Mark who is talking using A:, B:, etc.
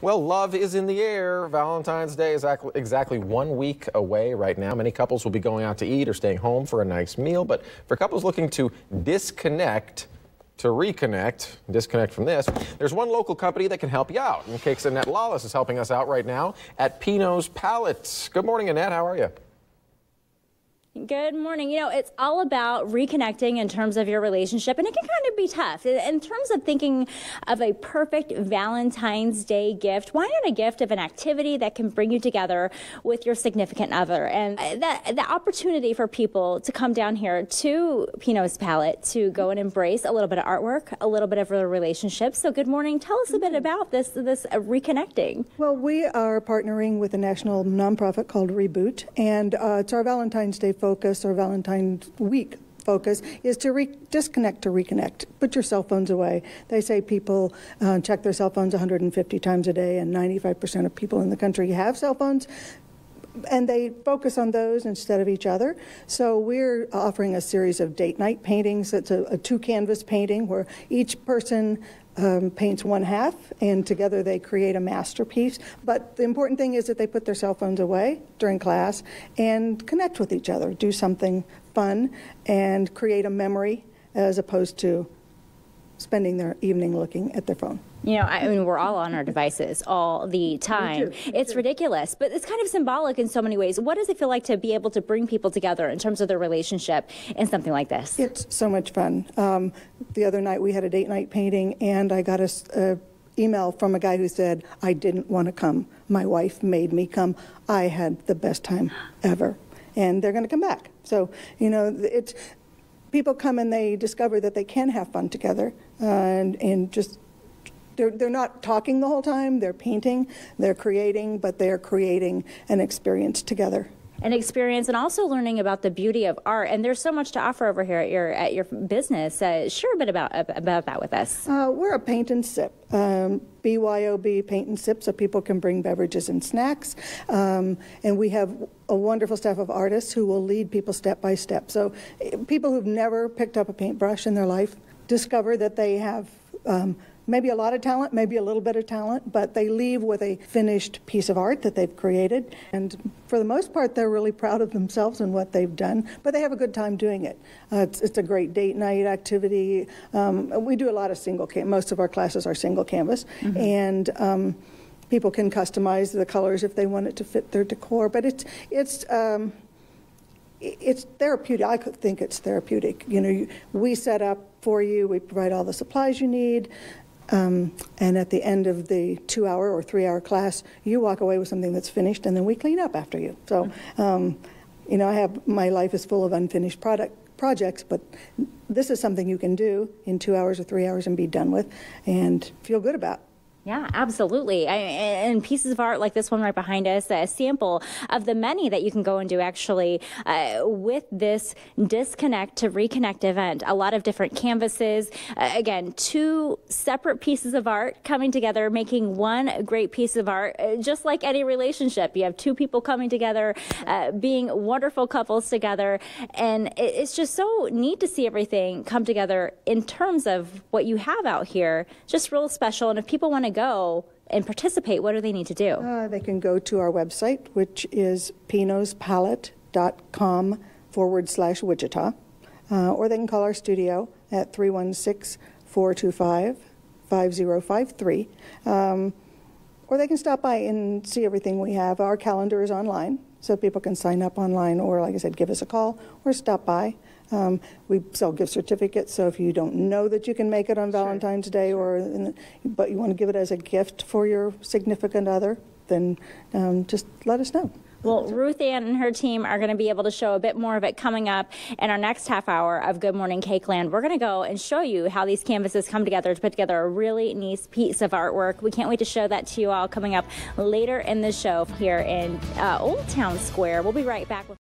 A: Well, love is in the air. Valentine's Day is exactly one week away right now. Many couples will be going out to eat or staying home for a nice meal. But for couples looking to disconnect, to reconnect, disconnect from this, there's one local company that can help you out. And KAKE's Annette Lawless is helping us out right now at Pinot's Palette. Good morning, Annette. How are you?
B: Good morning. You know, it's all about reconnecting in terms of your relationship, and it can kind of be tough. In terms of thinking of a perfect Valentine's Day gift, why not a gift of an activity that can bring you together with your significant other? And that the opportunity for people to come down here to Pinot's Palette to go and embrace a little bit of artwork, a little bit of a relationship. So, good morning. Tell us a bit about this this uh, reconnecting.
C: Well, we are partnering with a national nonprofit called Reboot, and uh, it's our Valentine's Day focus or Valentine's week focus is to re- disconnect to reconnect. Put your cell phones away. They say people uh, check their cell phones 150 times a day, and 95% of people in the country have cell phones. And they focus on those instead of each other. So we're offering a series of date night paintings. It's a, a two canvas painting where each person um, paints one half, and together they create a masterpiece. But the important thing is that they put their cell phones away during class and connect with each other, do something fun, and create a memory as opposed to spending their evening looking at their phone.
B: You know, I mean, we're all on our devices all the time. It's ridiculous, but it's kind of symbolic in so many ways. What does it feel like to be able to bring people together in terms of their relationship in something like this?
C: It's so much fun. Um, the other night we had a date night painting, and I got a, a email from a guy who said, I didn't want to come. My wife made me come. I had the best time ever. And they're going to come back. So, you know, it's people come and they discover that they can have fun together uh, and, and just they're, they're not talking the whole time, they're painting, they're creating, but they're creating an experience together
B: an experience and also learning about the beauty of art. And there's so much to offer over here at your at your business. Uh, share a bit about about that with us.
C: Uh, we're a paint and sip, um, BYOB paint and sip, so people can bring beverages and snacks. Um, and we have a wonderful staff of artists who will lead people step by step. So eh, people who've never picked up a paintbrush in their life discover that they have. Um, maybe a lot of talent, maybe a little bit of talent, but they leave with a finished piece of art that they've created. And for the most part, they're really proud of themselves and what they've done, but they have a good time doing it. Uh, it's, it's, a great date night activity. Um, we do a lot of single, cam- most of our classes are single canvas. Mm-hmm. And um, people can customize the colors if they want it to fit their decor, but it's, it's, um, it's therapeutic. I think it's therapeutic. You know, we set up for you. We provide all the supplies you need. Um, and at the end of the two hour or three hour class, you walk away with something that's finished, and then we clean up after you. So, um, you know, I have my life is full of unfinished product projects, but this is something you can do in two hours or three hours and be done with and feel good about.
B: Yeah, absolutely. I, and pieces of art like this one right behind us, a sample of the many that you can go and do actually uh, with this disconnect to reconnect event. A lot of different canvases. Uh, again, two separate pieces of art coming together, making one great piece of art. Uh, just like any relationship, you have two people coming together, uh, being wonderful couples together, and it's just so neat to see everything come together in terms of what you have out here. Just real special. And if people want to go and participate, what do they need to do?
C: Uh, they can go to our website, which is pinotspalette.com forward slash Wichita, uh, or they can call our studio at 316 425 5053. Um, or they can stop by and see everything we have. Our calendar is online, so people can sign up online, or like I said, give us a call or stop by. Um, we sell gift certificates, so if you don't know that you can make it on Valentine's sure. Day, or the, but you want to give it as a gift for your significant other, then um, just let us know.
B: Well, Ruthanne and her team are going to be able to show a bit more of it coming up in our next half hour of Good Morning KAKEland. We're going to go and show you how these canvases come together to put together a really nice piece of artwork. We can't wait to show that to you all coming up later in the show here in uh, Old Town Square. We'll be right back with